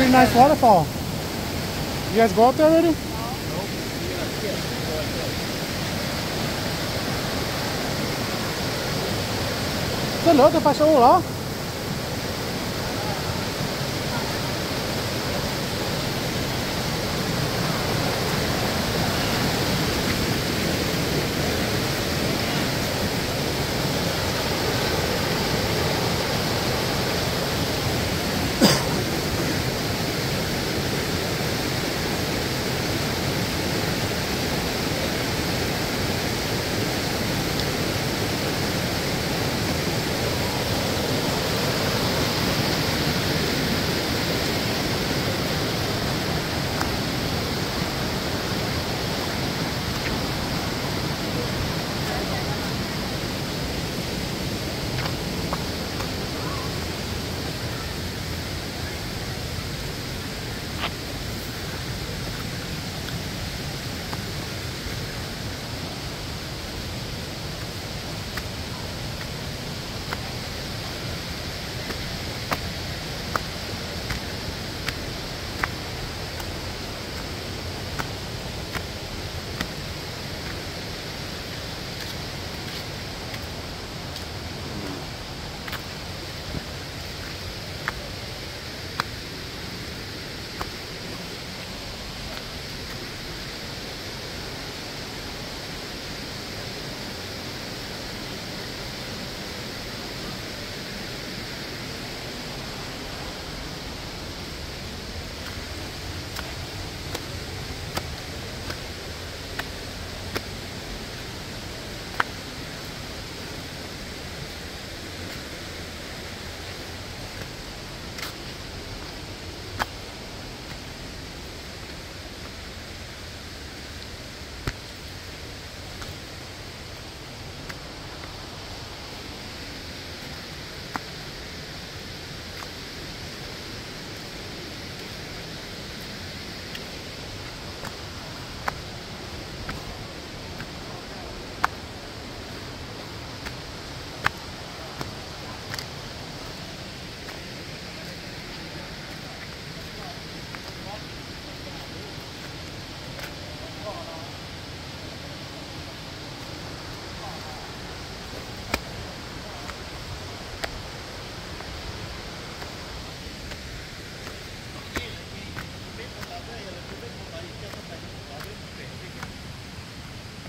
Pretty nice waterfall. You guys go up there already? Rất lớn từ phải số đó.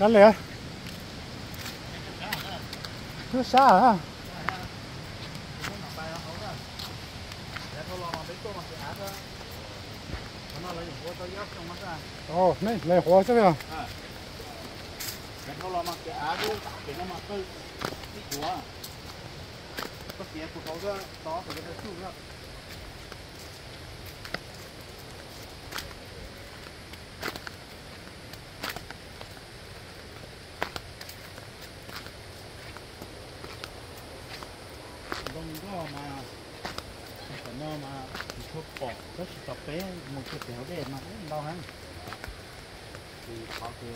Cá lẻ cứ xa hả? Ồ, này, lấy hóa chứ vậy? Cái thâu lo mà cái á luôn, cái nó mà cái chúa à. Bất kỳ của cậu đó, cái nó chú ra. mình cũng có mà còn nó mà thuốc bột rất tập bé một cái tiểu để mà cũng đau hắn thì họ thì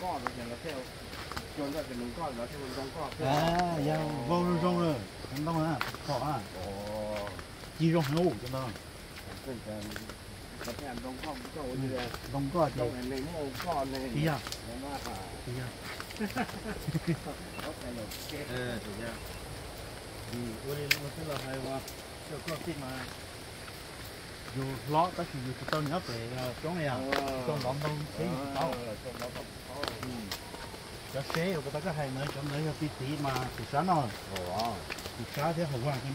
có được nhà nó theo chôn là cái núi con nó theo trong con à giờ vô rong rồi không đâu hả? có à ồ chỉ rong nấu cho nó cũng cần có thể ăn đông con cho như thế đông con thì này lấy mồ con này đi à đi à có cái này thì à thì nó là hay quá cho có tí mà dù lót tất nhiên dù tao nhớ về chỗ này à trong lòng đông thế tao cho xe của ta có hay nữa trong đấy tí tí mà thì sáng rồi ồ thì sáng thế hậu hoàng cái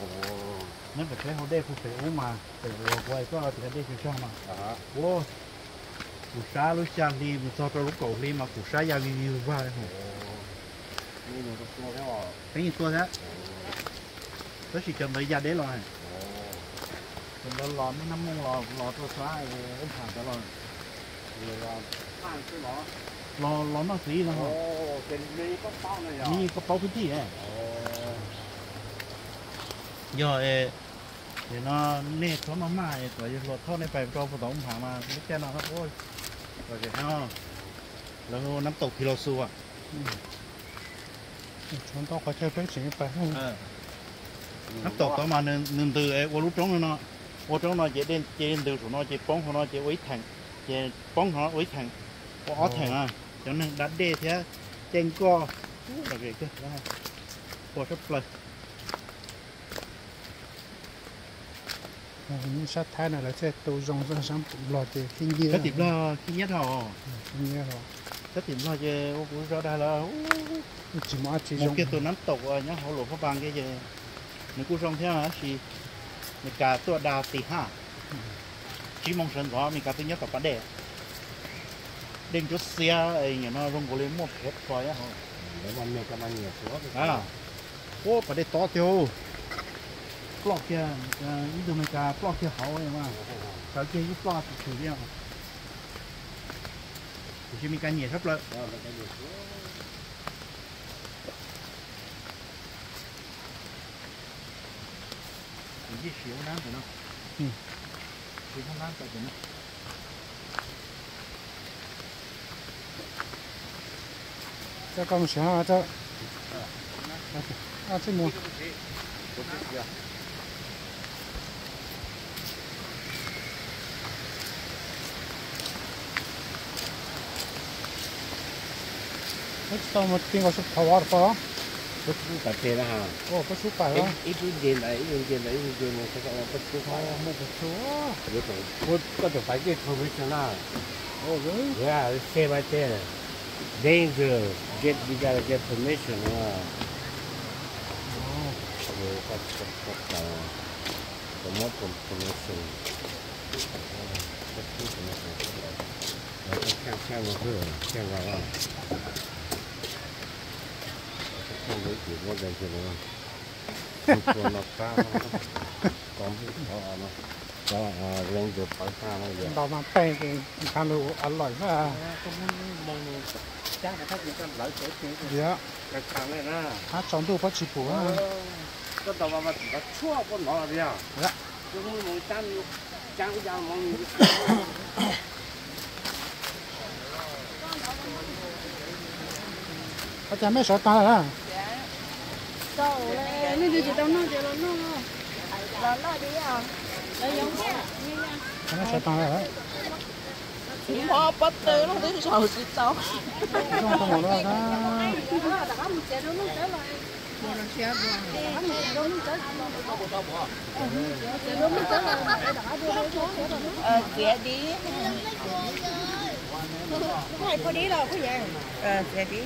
ồ nếu mà thế họ đây cũng phải uống mà phải quay có thì đây phải cho mà ô củ sa lúc sáng đi một số tôi lúc cầu đi mà củ sa ya vi vi qua đấy cái cái gì tôi thế có chỉ cần mấy giờ đấy rồi mình đã lò mấy năm mông lò lò tôi xóa ông thả cho rồi rồi lò lò lò nó xí nó không mi có bao này rồi mi có bao cái gì ấy giờ ấy เดี๋ยวนอเนตเขามามาเนี่ยตัวจะหลดเข้าในไปรองผสมผามาไม่แจ้นอครับโอ้ยโอเคฮะแล้วน้ำตกพิโรซูอะชนต้องขอใช้เพื่อนสิงไปเออ tộc đó mà nên nên từ ấy qua lúc trống nó qua trống nó chỉ đến chỉ đến từ của nó chỉ bóng của nó chỉ uế thành chỉ bóng của nó uế thành có ó thành à. Cho nên đã đê thế trên co. Đặc biệt cơ đó. Qua sắp hình như sát thái này là sẽ tổ dòng ra sáng lò thì kinh nghiệm cái tiệm lo khi nhất họ kinh nghiệm rồi cái tiệm lo chứ cũng rõ đây là chỉ mà chỉ một cái tôi nắm tộc nhá họ lộ pháp bằng cái gì nếu 你古上天啊是，你家做大地哈，chỉ mong sẵn rõ mình cả thứ nhất là vấn đề đến chỗ xe ấy nhà nó có lên một hết coi á hông để mà mình cầm nhiều số à ô vấn đề to tiêu plot kia cái đồ mình cả plot kia hậu ấy mà. Cái kia cái plot chủ yếu chỉ mình cả nhiều thấp lợi mình chỉ xíu nắng thôi nó. Ừ. xíu không nắng tại nó. Cho con sẽ cho. À chứ mua hết tao một tiếng có sụp power cứ cả tiền ha ô có sụp phải đó ít ít tiền đấy ít tiền đấy ít tiền này sẽ có ô một biết rồi. Có có thể phải cái professional ô đấy yeah stay right there danger get we gotta get permission. We got got got uh, the more permission không không với chỉ một đèn chỉ một còn còn nó nó. Đó là à, được phải ta nó rồi đó mà tay thì ăn được ăn lại mà không chắc là khách ăn lại chỗ kia dạ. Cái thằng này nè hát trong đồ bắt chụp à. Cái đó mà mà nó chua con nó đi à? Dạ. Cái mong chán chán cái chán mong Hãy subscribe cho kênh Ghiền Mì Gõ Để không bỏ lỡ cậu này nên chị tao nó chị nó nó nó nó đi à nó giống nha nó sẽ tao rồi đấy bắt tê nó đi sầu chị tao không có một đâu đó ờ kia đi không phải có đi đâu có vậy ờ kia đi.